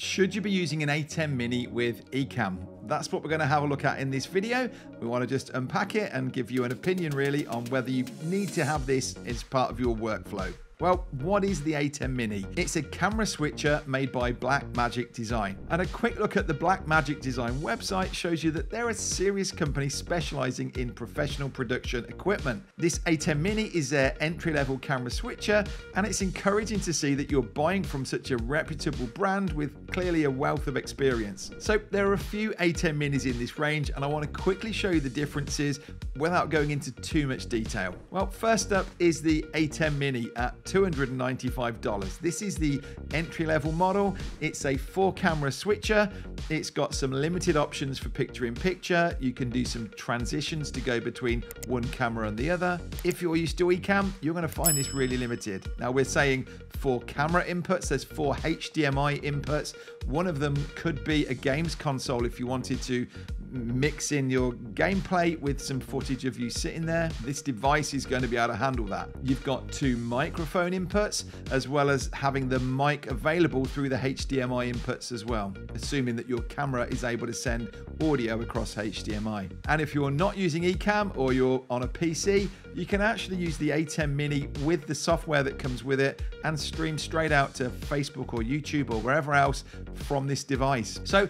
should you be using an ATEM Mini with Ecamm? That's what we're going to have a look at in this video. We want to just unpack it and give you an opinion really on whether you need to have this as part of your workflow. Well, what is the ATEM Mini? It's a camera switcher made by Blackmagic Design. And a quick look at the Blackmagic Design website shows you that they're a serious company specializing in professional production equipment. This ATEM Mini is their entry-level camera switcher, and it's encouraging to see that you're buying from such a reputable brand with clearly a wealth of experience. So there are a few ATEM Minis in this range, and I want to quickly show you the differences without going into too much detail. Well, first up is the ATEM Mini at $295. This is the entry level model. It's a four camera switcher. It's got some limited options for picture in picture. You can do some transitions to go between one camera and the other. If you're used to Ecamm, you're going to find this really limited. Now we're saying four camera inputs. There's four HDMI inputs. One of them could be a games console if you wanted to mix in your gameplay with some footage of you sitting there. This device is going to be able to handle that. You've got two microphone inputs as well as having the mic available through the HDMI inputs as well, assuming that your camera is able to send audio across HDMI. And if you're not using Ecamm or you're on a PC, you can actually use the ATEM Mini with the software that comes with it and stream straight out to Facebook or YouTube or wherever else from this device. So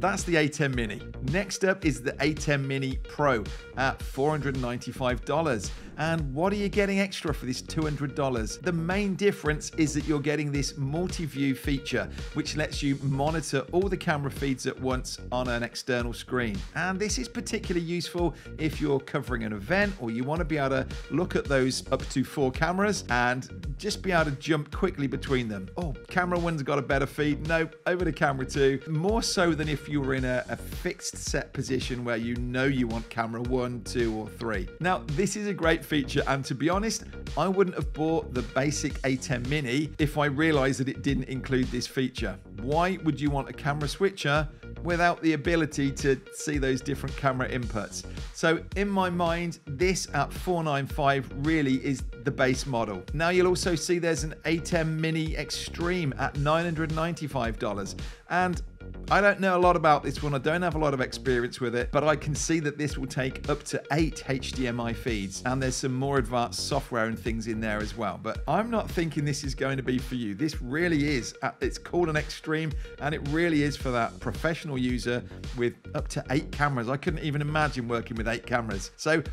that's the ATEM Mini. Next up is the ATEM Mini Pro at $495. And what are you getting extra for this $200? The main difference is that you're getting this multi-view feature, which lets you monitor all the camera feeds at once on an external screen. And this is particularly useful if you're covering an event or you want to be able to look at those up to four cameras and just be able to jump quickly between them. Oh, camera one's got a better feed. No, over to camera two. More so than if you were in a, a fixed set position where you know you want camera one, two, or three. Now, this is a great feature. And to be honest, I wouldn't have bought the basic ATEM Mini if I realized that it didn't include this feature. Why would you want a camera switcher without the ability to see those different camera inputs? So in my mind, this at 495 really is the base model. Now you'll also see there's an ATEM Mini Extreme at $995. And I don't know a lot about this one. I don't have a lot of experience with it, but I can see that this will take up to eight HDMI feeds, and there's some more advanced software and things in there as well. But I'm not thinking this is going to be for you. This really is. It's called an Extreme, and it really is for that professional user with up to eight cameras. I couldn't even imagine working with eight cameras. So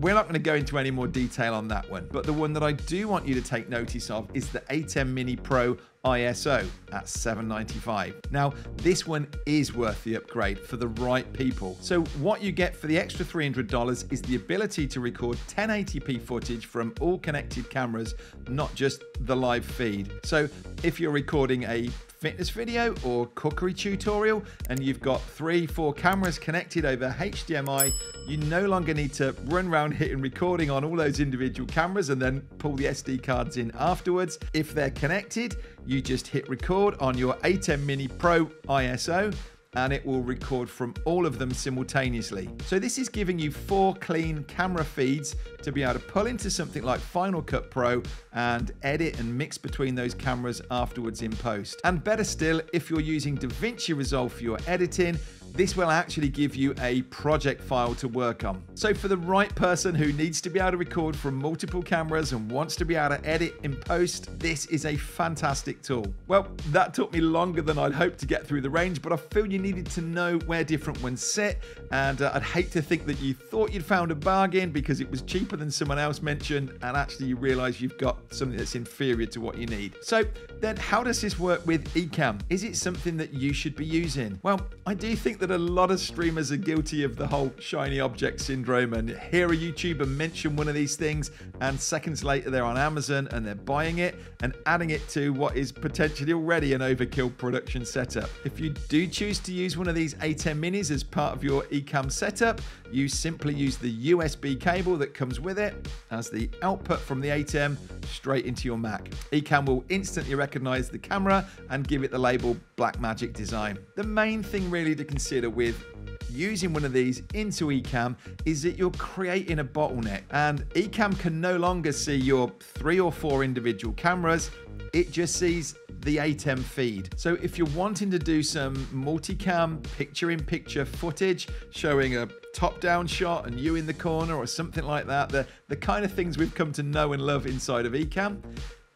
we're not going to go into any more detail on that one. But the one that I do want you to take notice of is the ATEM Mini Pro ISO at 795. Now, this one is worth the upgrade for the right people. So what you get for the extra $300 is the ability to record 1080p footage from all connected cameras, not just the live feed. So if you're recording a fitness video or cookery tutorial and you've got three, four cameras connected over HDMI, you no longer need to run around hitting recording on all those individual cameras and then pull the SD cards in afterwards. If they're connected, you just hit record on your ATEM Mini Pro ISO and it will record from all of them simultaneously. So this is giving you four clean camera feeds to be able to pull into something like Final Cut Pro and edit and mix between those cameras afterwards in post. And better still, if you're using DaVinci Resolve for your editing, this will actually give you a project file to work on. So for the right person who needs to be able to record from multiple cameras and wants to be able to edit in post, this is a fantastic tool. Well, that took me longer than I'd hoped to get through the range, but I feel you needed to know where different ones sit. And uh, I'd hate to think that you thought you'd found a bargain because it was cheaper than someone else mentioned, and actually you realize you've got something that's inferior to what you need. So then how does this work with Ecamm? Is it something that you should be using? Well, I do think that that a lot of streamers are guilty of the whole shiny object syndrome and hear a YouTuber mention one of these things, and seconds later they're on Amazon and they're buying it and adding it to what is potentially already an overkill production setup. If you do choose to use one of these ATEM minis as part of your Ecamm setup, you simply use the USB cable that comes with it as the output from the ATEM straight into your Mac. Ecamm will instantly recognize the camera and give it the label Blackmagic Design. The main thing really to consider with using one of these into Ecamm is that you're creating a bottleneck and Ecamm can no longer see your three or four individual cameras. It just sees the ATEM feed. So if you're wanting to do some multicam picture in picture footage showing a top down shot and you in the corner or something like that, the, the kind of things we've come to know and love inside of Ecamm,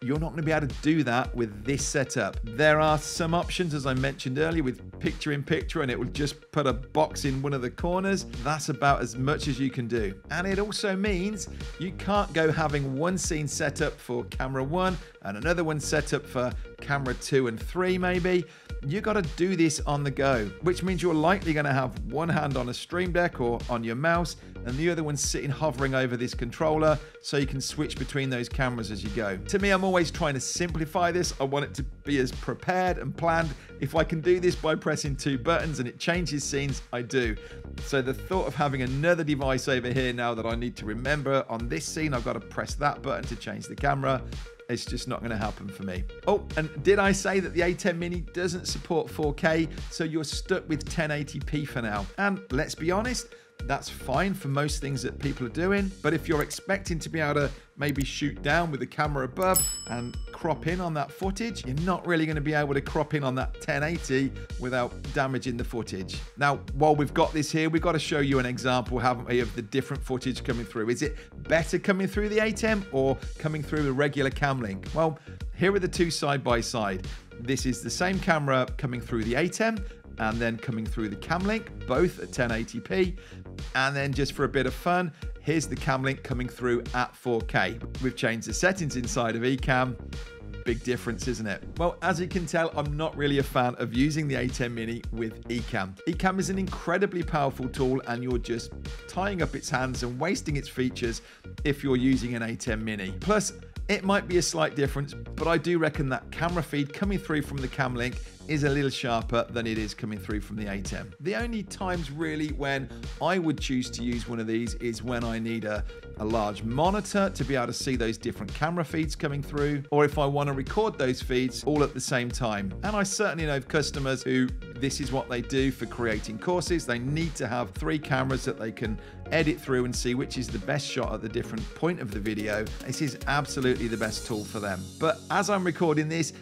you're not going to be able to do that with this setup. There are some options, as I mentioned earlier, with picture in picture, and it will just put a box in one of the corners. That's about as much as you can do. And it also means you can't go having one scene set up for camera one and another one set up for camera two and three, maybe you got to do this on the go, which means you're likely going to have one hand on a Stream Deck or on your mouse, and the other one sitting hovering over this controller so you can switch between those cameras as you go. To me, I'm always trying to simplify this. I want it to be as prepared and planned. If I can do this by pressing two buttons and it changes scenes, I do. So the thought of having another device over here now that I need to remember on this scene, I've got to press that button to change the camera it's just not going to happen for me. Oh, and did I say that the ATEM Mini doesn't support 4K, so you're stuck with 1080p for now? And let's be honest, that's fine for most things that people are doing. But if you're expecting to be able to maybe shoot down with the camera above and crop in on that footage, you're not really going to be able to crop in on that 1080 without damaging the footage. Now, while we've got this here, we've got to show you an example, haven't we, of the different footage coming through. Is it better coming through the ATEM or coming through the regular cam link? Well, here are the two side by side. This is the same camera coming through the ATEM and then coming through the cam link, both at 1080p. And then just for a bit of fun, here's the cam link coming through at 4K. We've changed the settings inside of Ecamm. Big difference, isn't it? Well, as you can tell, I'm not really a fan of using the ATEM Mini with Ecamm. Ecamm is an incredibly powerful tool and you're just tying up its hands and wasting its features if you're using an ATEM Mini. Plus, it might be a slight difference, but I do reckon that camera feed coming through from the cam link is a little sharper than it is coming through from the ATEM. The only times really when I would choose to use one of these is when I need a, a large monitor to be able to see those different camera feeds coming through, or if I want to record those feeds all at the same time. And I certainly know of customers who this is what they do for creating courses. They need to have three cameras that they can edit through and see which is the best shot at the different point of the video. This is absolutely the best tool for them. But as I'm recording this,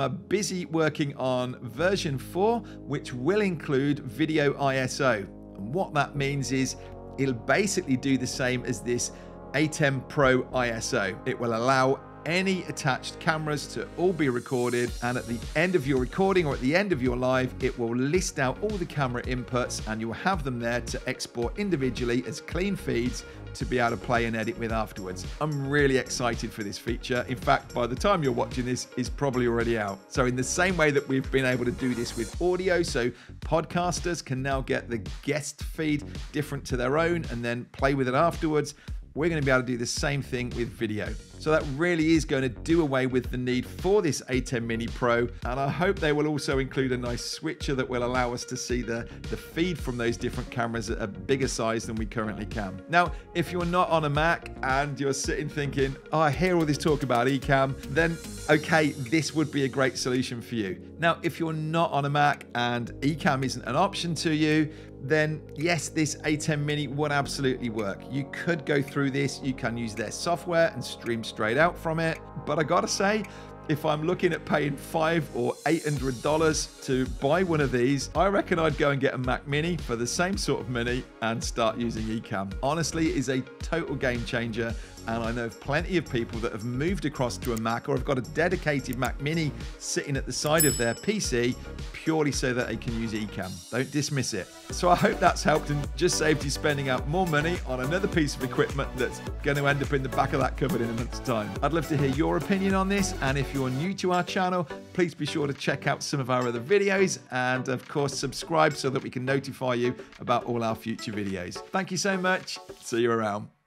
are busy working on version 4, which will include video ISO. And what that means is it'll basically do the same as this ATEM Pro ISO. It will allow any attached cameras to all be recorded and at the end of your recording or at the end of your live it will list out all the camera inputs and you'll have them there to export individually as clean feeds to be able to play and edit with afterwards. I'm really excited for this feature. In fact, by the time you're watching this, it's probably already out. So in the same way that we've been able to do this with audio, so podcasters can now get the guest feed different to their own and then play with it afterwards, we're going to be able to do the same thing with video. So that really is going to do away with the need for this ATEM Mini Pro. And I hope they will also include a nice switcher that will allow us to see the, the feed from those different cameras at a bigger size than we currently can. Now, if you're not on a Mac and you're sitting thinking, oh, I hear all this talk about Ecamm, then okay, this would be a great solution for you. Now, if you're not on a Mac and Ecamm isn't an option to you, then yes, this ATEM Mini would absolutely work. You could go through this, you can use their software and stream straight out from it. But I gotta say, if I'm looking at paying five or eight hundred dollars to buy one of these, I reckon I'd go and get a Mac Mini for the same sort of money and start using Ecamm. Honestly, is a total game changer and I know of plenty of people that have moved across to a Mac or have got a dedicated Mac Mini sitting at the side of their PC purely so that they can use Ecamm. Don't dismiss it. So I hope that's helped and just saved you spending out more money on another piece of equipment that's going to end up in the back of that cupboard in a month's time. I'd love to hear your opinion on this and if you're new to our channel, please be sure to check out some of our other videos and of course subscribe so that we can notify you about all our future videos. Thank you so much. See you around.